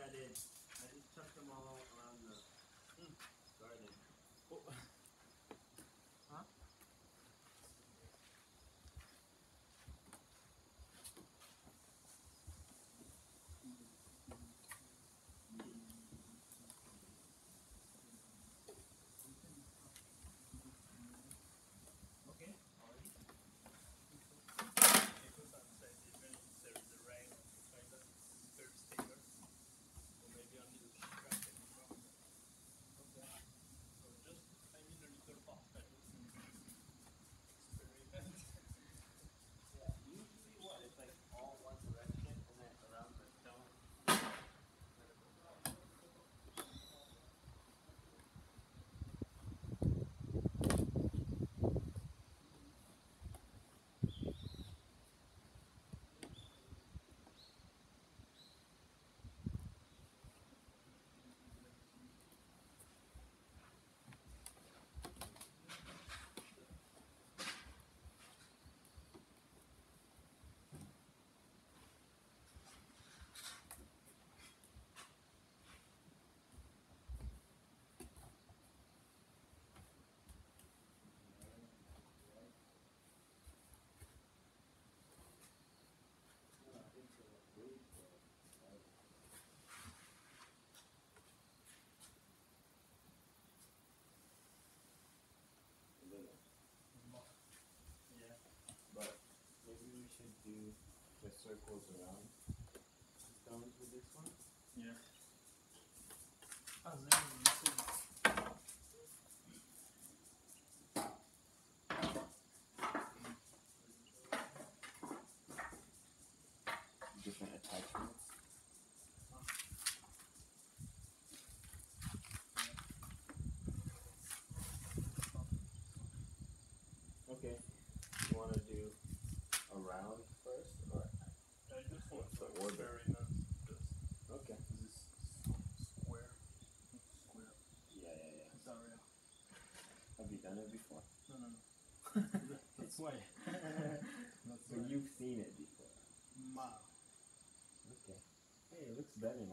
I did. I just chucked them all the circles around done it before? No, no, no. That's why. That's So why. you've seen it before. Ma. Okay. Hey, it looks better now.